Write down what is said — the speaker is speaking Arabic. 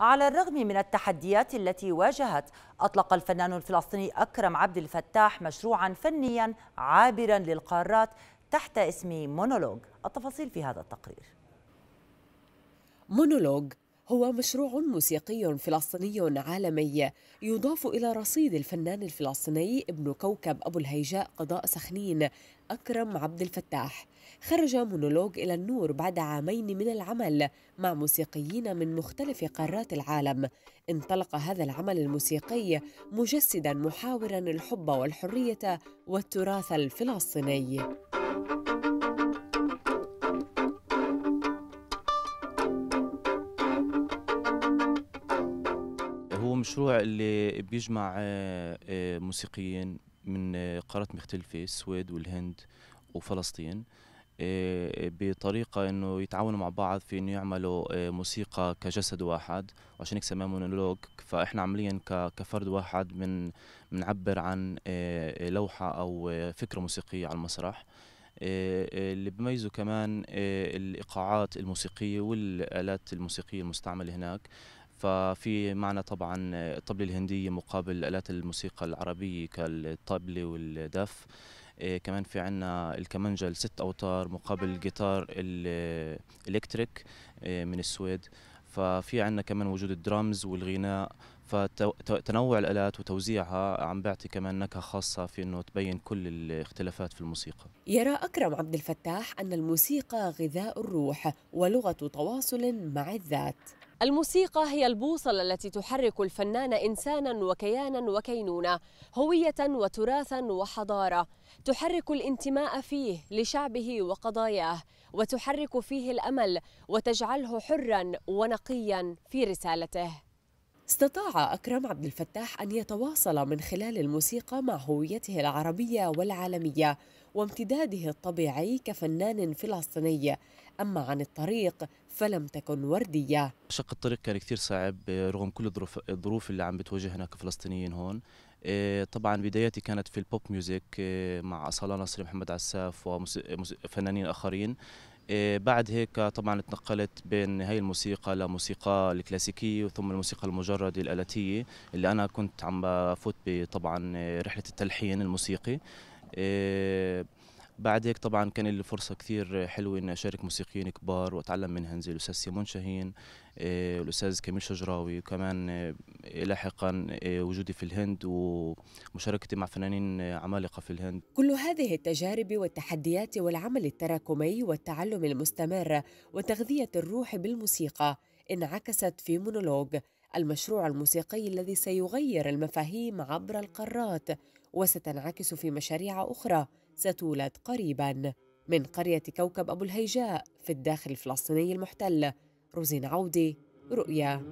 على الرغم من التحديات التي واجهت أطلق الفنان الفلسطيني أكرم عبد الفتاح مشروعا فنيا عابرا للقارات تحت اسم مونولوج. التفاصيل في هذا التقرير. مونولوج هو مشروع موسيقي فلسطيني عالمي يضاف إلى رصيد الفنان الفلسطيني ابن كوكب أبو الهيجاء قضاء سخنين أكرم عبد الفتاح. خرج مونولوج إلى النور بعد عامين من العمل مع موسيقيين من مختلف قارات العالم. انطلق هذا العمل الموسيقي مجسدا محاورا الحب والحرية والتراث الفلسطيني. مشروع اللي بيجمع آه، آه، موسيقيين من آه، قارات مختلفة السويد والهند وفلسطين بطريقة إنه يتعاونوا مع بعض في إنه يعملوا موسيقى كجسد واحد. وعشان هيك سماه مونولوج. فإحنا عمليا كفرد واحد من بنعبر عن لوحة أو فكرة موسيقية على المسرح. اللي بميزه كمان الإيقاعات الموسيقية والآلات الموسيقية المستعملة هناك. ففي معنا طبعا الطبلة الهندية مقابل الآلات الموسيقى العربية كالطبلة والدف. إيه كمان في عنا الكمانجا الست أوتار مقابل الجيتار ال electric إيه من السويد. ففي عنا كمان وجود الدرامز والغناء. فتنوع الآلات وتوزيعها عم بيعطي كمان نكهة خاصة في أنه تبين كل الاختلافات في الموسيقى. يرى أكرم عبد الفتاح أن الموسيقى غذاء الروح ولغة تواصل مع الذات. الموسيقى هي البوصلة التي تحرك الفنان إنسانا وكيانا وكينونة هوية وتراثا وحضارة. تحرك الانتماء فيه لشعبه وقضاياه وتحرك فيه الأمل وتجعله حرا ونقيا في رسالته. استطاع أكرم عبد الفتاح أن يتواصل من خلال الموسيقى مع هويته العربية والعالمية وامتداده الطبيعي كفنان فلسطيني. أما عن الطريق فلم تكن وردية. شق الطريق كان كثير صعب رغم كل الظروف الظروف اللي عم بتواجهنا كفلسطينيين هون. إيه، طبعا بداياتي كانت في ال pop music مع أصالة نصري محمد عساف وفنانين آخرين. بعد هيك طبعا تنقلت بين هاي الموسيقى لموسيقى الكلاسيكية ثم الموسيقى المجردة الآلاتية اللي أنا كنت عم بفوت طبعا رحلة التلحين الموسيقي. بعد هيك طبعا كان لي فرصة كثير حلوة إني أشارك موسيقيين كبار وأتعلم منهم. زي الأستاذ سيمون شاهين آه، الأستاذ كميل شجراوي وكمان آه، لاحقا آه، وجودي في الهند ومشاركتي مع فنانين عمالقة في الهند. كل هذه التجارب والتحديات والعمل التراكمي والتعلم المستمر وتغذية الروح بالموسيقى انعكست في مونولوج. المشروع الموسيقي الذي سيغير المفاهيم عبر القارات وستنعكس في مشاريع أخرى ستولد قريبا. من قرية كوكب أبو الهيجاء في الداخل الفلسطيني المحتل. روزين عودي رؤيا.